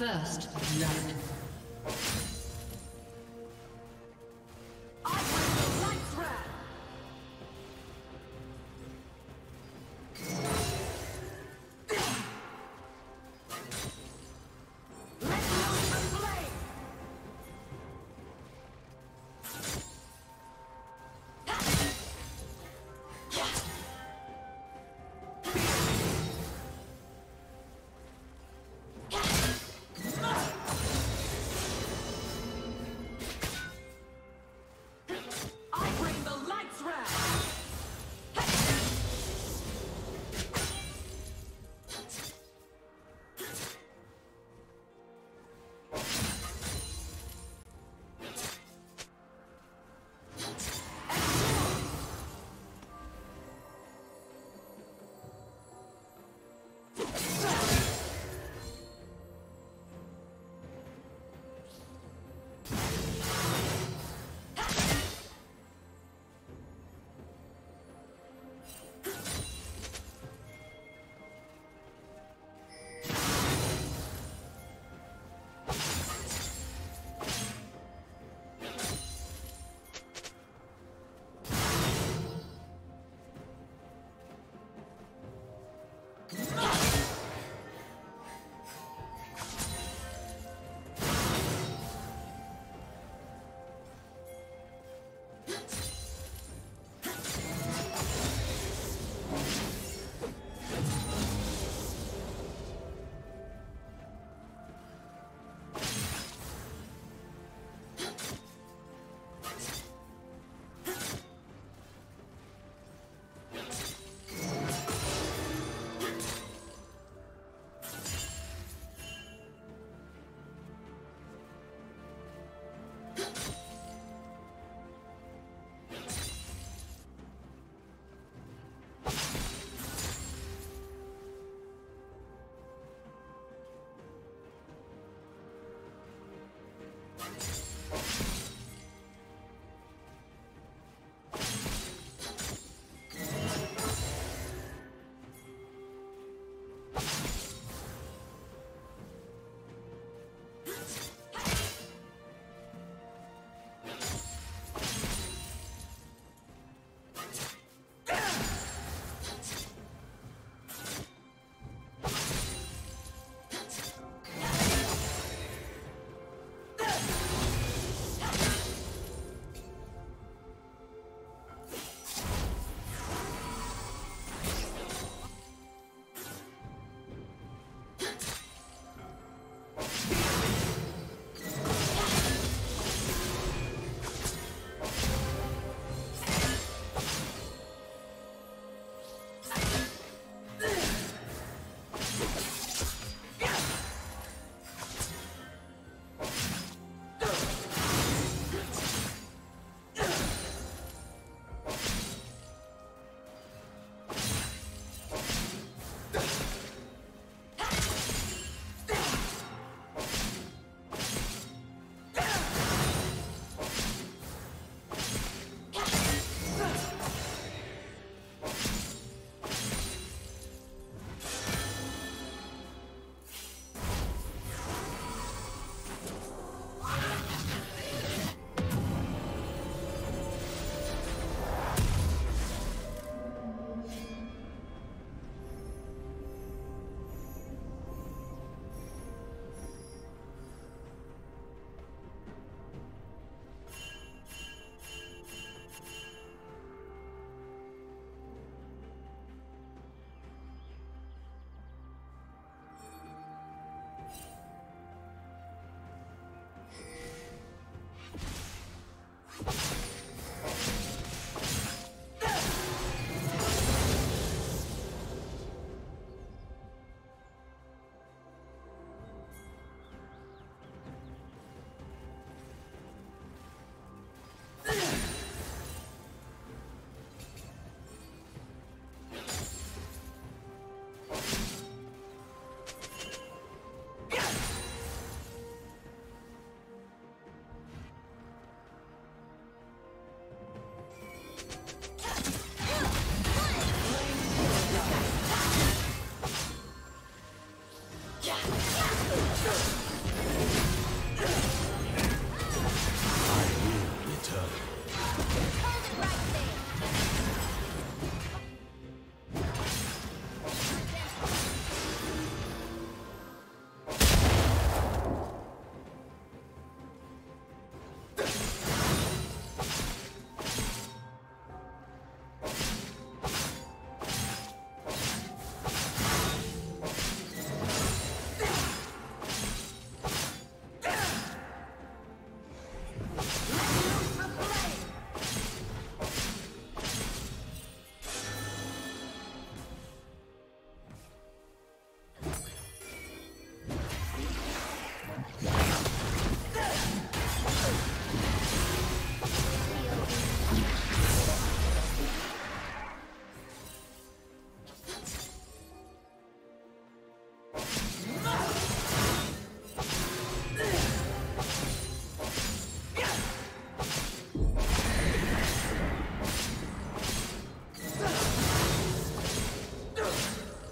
First blood.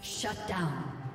Shut down.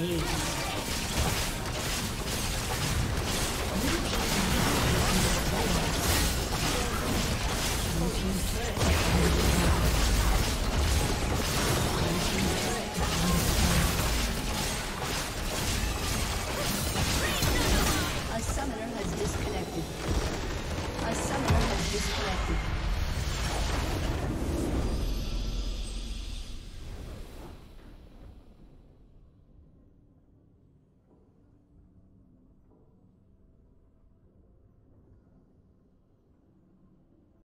Ace.